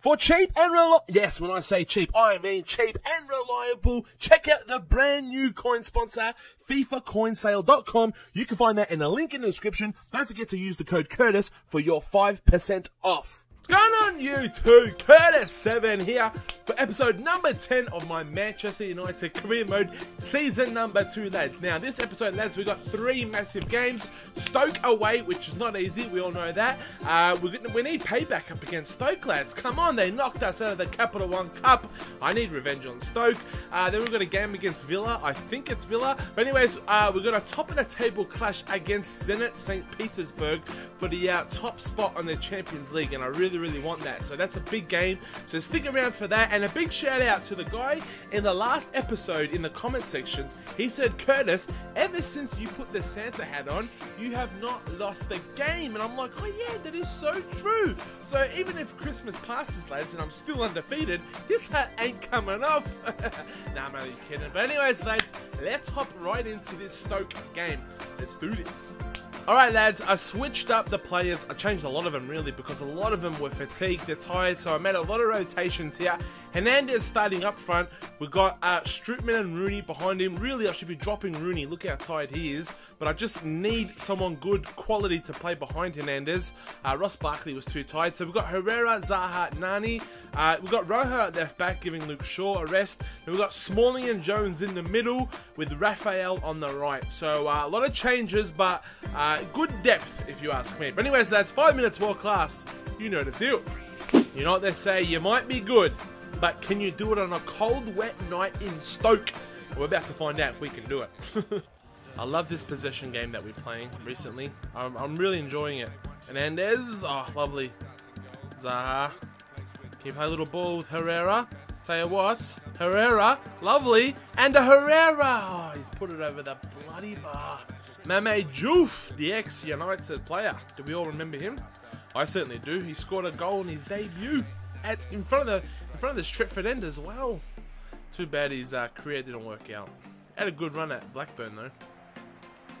For cheap and reliable, yes, when I say cheap, I mean cheap and reliable. Check out the brand new coin sponsor, FIFACoinsale.com. You can find that in the link in the description. Don't forget to use the code Curtis for your 5% off. Going on YouTube? Curtis7 here for episode number 10 of my Manchester United career mode season number 2 lads. Now this episode lads we got three massive games. Stoke away which is not easy, we all know that. Uh, we, we need payback up against Stoke lads. Come on, they knocked us out of the Capital One Cup. I need revenge on Stoke. Uh, then we've got a game against Villa, I think it's Villa. But anyways, uh, we've got a top of the table clash against Zenit St. Petersburg for the uh, top spot on the Champions League and I really really want that. So that's a big game. So stick around for that. And a big shout out to the guy in the last episode in the comment sections. He said, Curtis, ever since you put the Santa hat on, you have not lost the game. And I'm like, oh yeah, that is so true. So even if Christmas passes, lads, and I'm still undefeated, this hat ain't coming off. nah, I'm only kidding. But anyways, lads, let's hop right into this Stoke game. Let's do this. Alright lads, I switched up the players, I changed a lot of them really because a lot of them were fatigued, they're tired, so I made a lot of rotations here. Hernandez starting up front, we've got uh, Strootman and Rooney behind him. Really, I should be dropping Rooney, look how tired he is. But I just need someone good quality to play behind Hernandez. Uh, Ross Barkley was too tired, so we've got Herrera, Zaha, Nani. Uh, we've got Rojo at left back giving Luke Shaw a rest. And we've got Smalling and Jones in the middle with Raphael on the right. So uh, a lot of changes, but uh, good depth if you ask me. But anyways, that's five minutes world class. You know the deal. You know what they say, you might be good, but can you do it on a cold, wet night in Stoke? We're about to find out if we can do it. I love this possession game that we're playing recently. I'm, I'm really enjoying it. Hernandez, oh, lovely. Zaha. Can you play a little ball with Herrera? Tell you what, Herrera, lovely. And a Herrera, oh, he's put it over the bloody bar. Mame Diouf, the ex-United player. Do we all remember him? I certainly do. He scored a goal in his debut at in front of the in front of the Stretford end as well. Too bad his uh, career didn't work out. Had a good run at Blackburn though.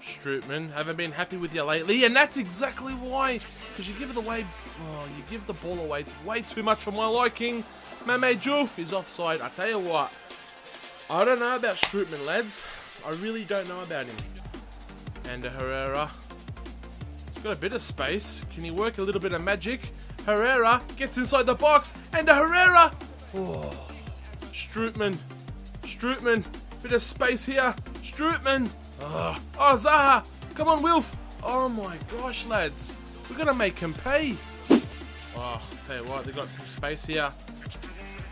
Strootman, haven't been happy with you lately, and that's exactly why. Because you give it away, oh, you give the ball away way too much for my liking. Mame Diouf is offside. I tell you what, I don't know about Strootman, lads. I really don't know about him. And a Herrera. He's got a bit of space. Can he work a little bit of magic? Herrera gets inside the box, and Herrera. Oh, Strootman. Strootman. Bit of space here. Strootman. Oh, oh, Zaha! Come on, Wilf! Oh my gosh, lads. We're gonna make him pay. Oh, tell you what, they got some space here.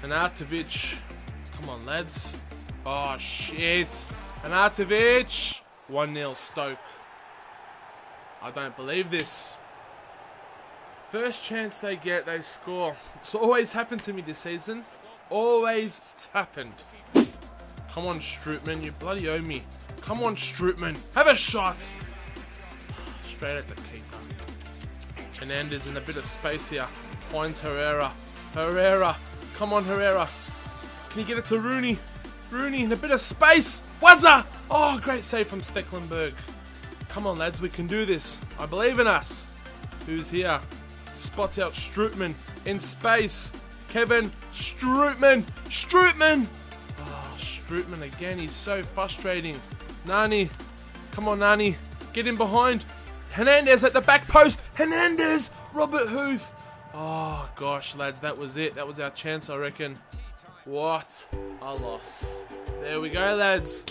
Arnautovic. Come on, lads. Oh, shit. Arnautovic. 1-0 Stoke. I don't believe this. First chance they get, they score. It's always happened to me this season. Always happened. Come on, Strootman, you bloody owe me. Come on, Strootman. Have a shot. Straight at the keeper. Hernandez in a bit of space here. Finds Herrera. Herrera. Come on, Herrera. Can you get it to Rooney? Rooney in a bit of space. Wazza! Oh, great save from Stekelenburg. Come on, lads. We can do this. I believe in us. Who's here? Spots out Strootman in space. Kevin Strootman. Strootman! Strootman again. He's so frustrating. Nani. Come on, Nani. Get in behind. Hernandez at the back post. Hernandez. Robert Huth. Oh, gosh, lads. That was it. That was our chance, I reckon. What a loss. There we go, lads.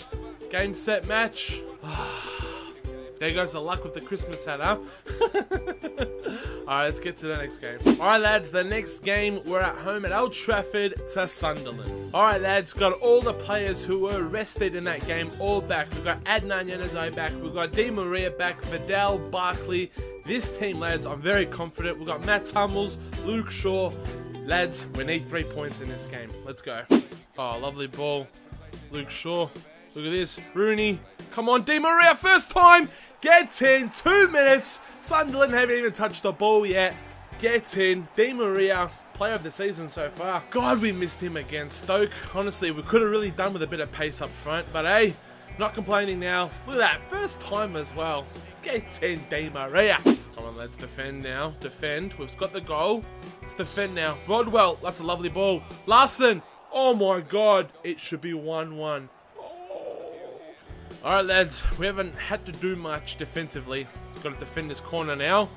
Game, set, match. Ah. There goes the luck with the Christmas hat, huh? Alright, let's get to the next game. Alright, lads, the next game, we're at home at Old Trafford to Sunderland. Alright, lads, got all the players who were arrested in that game all back. We've got Adnan Januzaj back, we've got Di Maria back, Vidal, Barkley. This team, lads, I'm very confident. We've got Matt Hummels, Luke Shaw. Lads, we need three points in this game. Let's go. Oh, lovely ball. Luke Shaw. Look at this. Rooney. Come on, Di Maria, first time. Gets in. Two minutes. Sunderland haven't even touched the ball yet. Gets in. Di Maria, player of the season so far. God, we missed him against Stoke. Honestly, we could have really done with a bit of pace up front. But hey, not complaining now. Look at that. First time as well. Get in Di Maria. Come on, let's defend now. Defend. We've got the goal. Let's defend now. Rodwell, that's a lovely ball. Larsson. Oh my god. It should be 1-1. Alright, lads. We haven't had to do much defensively. Got to defend this corner now.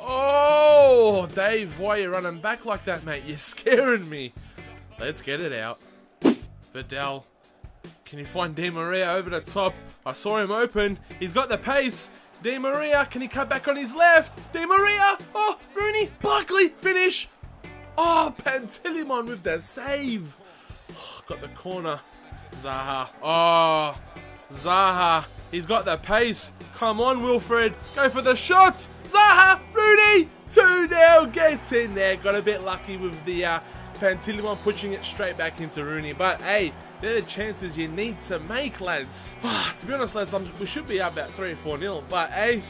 Oh, Dave, why are you running back like that, mate? You're scaring me. Let's get it out. Vidal. Can you find Di Maria over the top? I saw him open. He's got the pace. Di Maria, can he cut back on his left? Di Maria! Oh, Rooney! Barkley! Finish! Oh, Pantilimon with the save! Oh, got the corner. Zaha. Oh, Zaha. He's got the pace. Come on, Wilfried. Go for the shot. Zaha! Rooney! 2-0. Gets in there. Got a bit lucky with the uh, Pantilimon pushing it straight back into Rooney. But, hey, they're the chances you need to make, lads. to be honest, lads, I'm, we should be up about 3 or 4 nil. But, hey,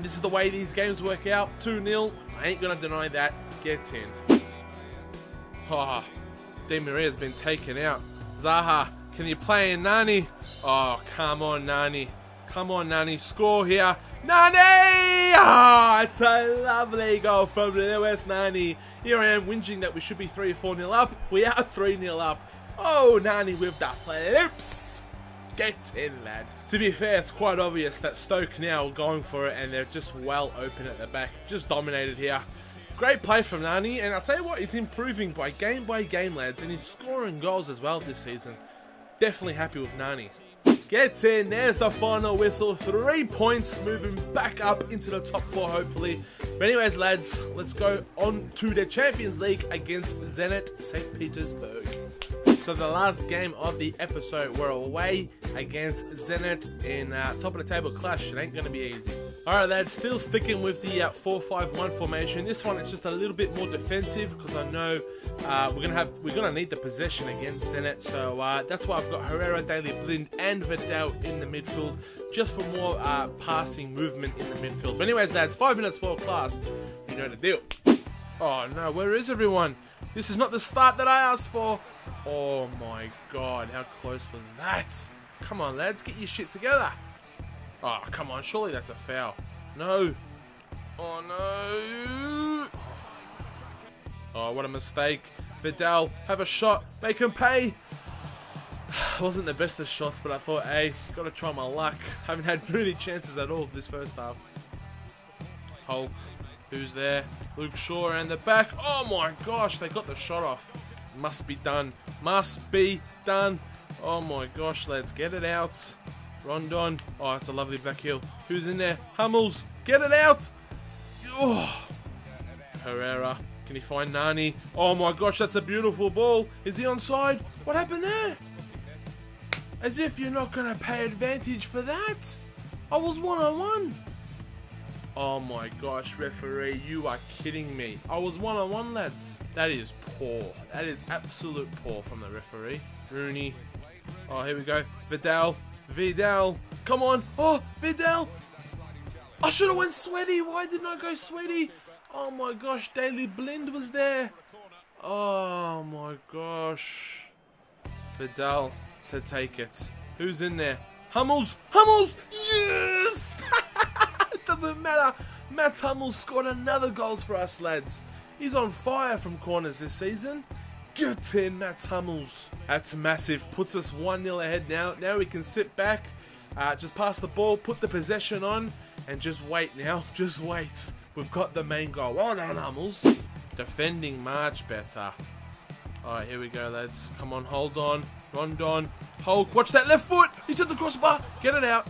this is the way these games work out. 2 0. I ain't going to deny that. Get in. Oh, Di Maria's been taken out. Zaha, can you play in Nani? Oh, come on, Nani. Come on, Nani. Score here. Nani! Ah, oh, it's a lovely goal from Lewis Nani. Here I am whinging that we should be 3 or 4 nil up. We are 3 nil up. Oh, Nani with the flips. Get in, lad. To be fair, it's quite obvious that Stoke now are going for it and they're just well open at the back. Just dominated here. Great play from Nani, and I'll tell you what, he's improving by game by game, lads, and he's scoring goals as well this season. Definitely happy with Nani. Gets in, there's the final whistle. Three points, moving back up into the top four, hopefully. But anyways, lads, let's go on to the Champions League against Zenit St. Petersburg. So the last game of the episode, we're away against Zenit in uh, top of the table clash. It ain't to be easy. Alright lads, still sticking with the 4-5-1 uh, formation. This one is just a little bit more defensive because I know uh, we're gonna have we're gonna need the possession against Zenit. So uh, that's why I've got Herrera, Daley Blind, and Vidal in the midfield, just for more uh, passing movement in the midfield. But anyways, lads, five minutes world class. You know the deal. Oh no, where is everyone? This is not the start that I asked for. Oh my god, how close was that? Come on, lads, get your shit together. Oh, come on, surely that's a foul. No. Oh no. Oh, what a mistake. Vidal, have a shot, make him pay. Wasn't the best of shots, but I thought, hey, gotta try my luck. Haven't had really chances at all this first half. Hulk, who's there? Luke Shaw and the back. Oh my gosh, they got the shot off. Must be done. Must be done. Oh my gosh, let's get it out. Rondon. Oh, it's a lovely back heel. Who's in there? Hummels. Get it out. Oh. Herrera. Can he find Nani? Oh my gosh, that's a beautiful ball. Is he onside? What happened there? As if you're not going to pay advantage for that. I was one on one. Oh my gosh, referee, you are kidding me. I was one on one, lads. That is poor. That is absolute poor from the referee. Rooney. Oh, here we go. Vidal. Vidal. Come on. Oh, Vidal. I should have went sweaty. Why didn't I go sweaty? Oh my gosh, Daley Blind was there. Oh my gosh. Vidal to take it. Who's in there? Hummels. Hummels. Yes. It doesn't matter. Matt Hummels scored another goals for us, lads. He's on fire from corners this season. In, Matt Hummels. That's massive. Puts us 1-0 ahead now. Now we can sit back, uh, just pass the ball, put the possession on, and just wait now. Just wait. We've got the main goal. Well done, Hummels. Defending much better. Alright, here we go, lads. Come on, hold on. Rondon. Hulk, watch that left foot. He's at the crossbar. Get it out.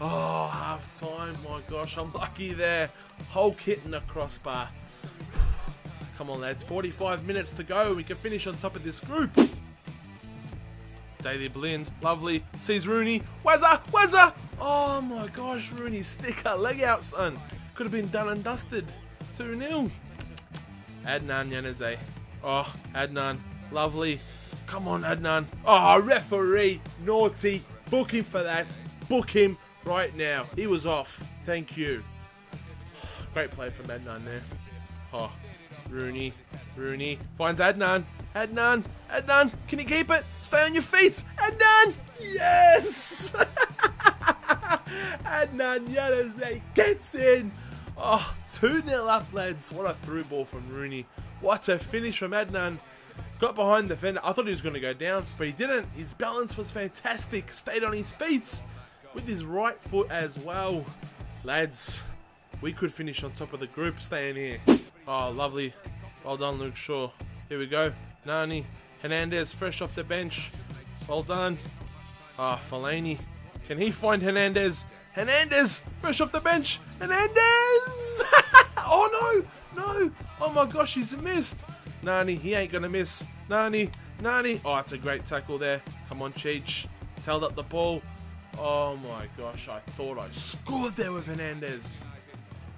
Oh, half time. My gosh, I'm lucky there. Hulk hitting the crossbar. Come on, lads. 45 minutes to go. We can finish on top of this group. Daley Blind, lovely. Sees Rooney. Wazza, Wazza. Oh my gosh, Rooney, stick a leg out, son. Could have been done and dusted. 2 0. Adnan Januzaj. Oh, Adnan, lovely. Come on, Adnan. Oh, referee, naughty. Book him for that. Book him right now. He was off. Thank you. Great play from Adnan there. Oh, Rooney. Rooney finds Adnan. Adnan. Adnan. Can you keep it? Stay on your feet. Adnan. Yes. Adnan Januzaj gets in. Oh, 2 0 up, lads. What a through ball from Rooney. What a finish from Adnan. Got behind the defender. I thought he was going to go down, but he didn't. His balance was fantastic. Stayed on his feet with his right foot as well. Lads, we could finish on top of the group staying here. Oh, lovely. Well done, Luke Shaw. Here we go. Nani. Hernandez fresh off the bench. Well done. Ah, oh, Fellaini. Can he find Hernandez? Hernandez! Fresh off the bench! Hernandez! oh no! No! Oh my gosh, he's missed! Nani, he ain't gonna miss. Nani, Nani. Oh, it's a great tackle there. Come on, Cheech. Held up the ball. Oh my gosh, I thought I scored there with Hernandez.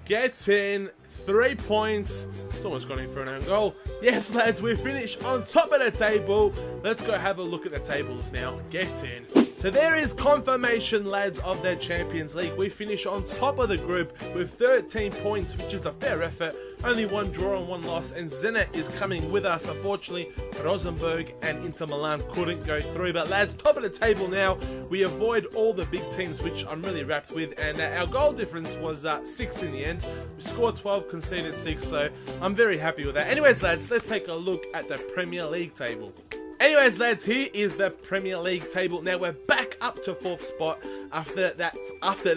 Gets in. Three points. Almost gone in for an own goal. Yes, lads, we finished on top of the table. Let's go have a look at the tables now. Get in. So there is confirmation, lads, of their Champions League. We finish on top of the group with 13 points, which is a fair effort. Only one draw and one loss, and Zenit is coming with us. Unfortunately, Rosenborg and Inter Milan couldn't go through. But lads, top of the table now. We avoid all the big teams, which I'm really wrapped with. And uh, our goal difference was uh, six in the end. We scored 12, conceded six, so I'm very happy with that. Anyways, lads, let's take a look at the Premier League table. Anyways, lads, here is the Premier League table. Now we're back up to fourth spot after that after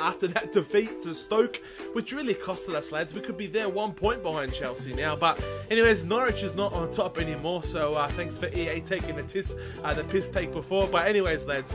after that defeat to Stoke, which really costed us, lads. We could be there one point behind Chelsea now. But anyways, Norwich is not on top anymore. So uh, thanks for EA taking the piss uh, the piss take before. But anyways, lads,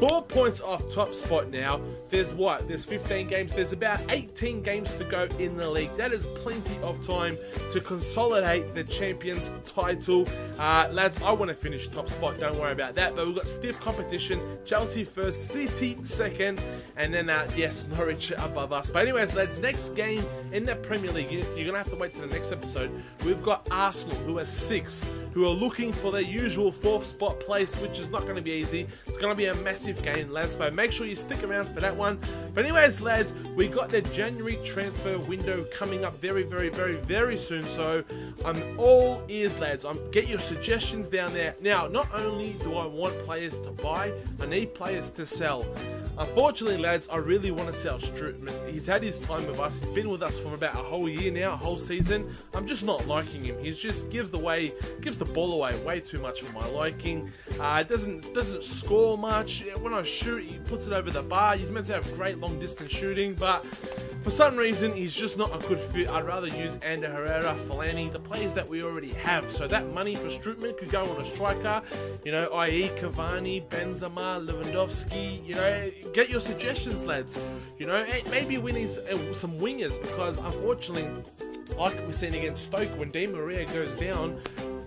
Four points off top spot now. There's what? There's 15 games. There's about 18 games to go in the league. That is plenty of time to consolidate the champions title. Uh, lads, I want to finish top spot. Don't worry about that. But we've got stiff competition. Chelsea first, City second, and then uh, yes, Norwich above us. But anyways, lads, next game in the Premier League, you're gonna have to wait to the next episode. We've got Arsenal, who are six, who are looking for their usual fourth spot place, which is not going to be easy. It's going to be a massive game, lads. Make sure you stick around for that one. But anyways, lads, we got the January transfer window coming up very, very, very, very soon. So I'm all ears, lads. I'm get your suggestions down there. Now, not only do I want players to buy, I need players to sell. Unfortunately, lads, I really want to sell Strootman. He's had his time with us. He's been with us for about a whole year now, a whole season. I'm just not liking him. He just gives the way, gives the ball away way too much for my liking. Uh, doesn't doesn't score much. When I shoot, he puts it over the bar. He's meant to have great long distance shooting, but for some reason, he's just not a good fit. I'd rather use Ander Herrera, Fellaini, the players that we already have. So that money for Strootman could go on a striker, you know, i.e. Cavani, Benzema, Lewandowski. You know, get your suggestions, lads. You know, maybe we need uh, some wingers because unfortunately, like we're seeing against Stoke, when Di Maria goes down,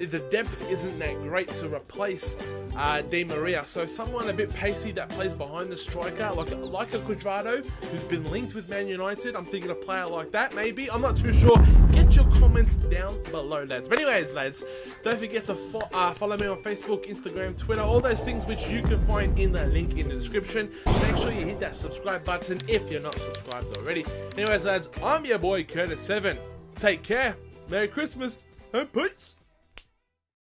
the depth isn't that great to replace uh, Di Maria. So someone a bit pacey that plays behind the striker, like like a Cuadrado, who's been linked with Man United. I'm thinking a player like that, maybe. I'm not too sure. Get your comments down below, lads. But anyways, lads, don't forget to fo uh, follow me on Facebook, Instagram, Twitter, all those things which you can find in the link in the description. Make sure you hit that subscribe button if you're not subscribed already. Anyways, lads, I'm your boy Curtis7. Take care. Merry Christmas and peace.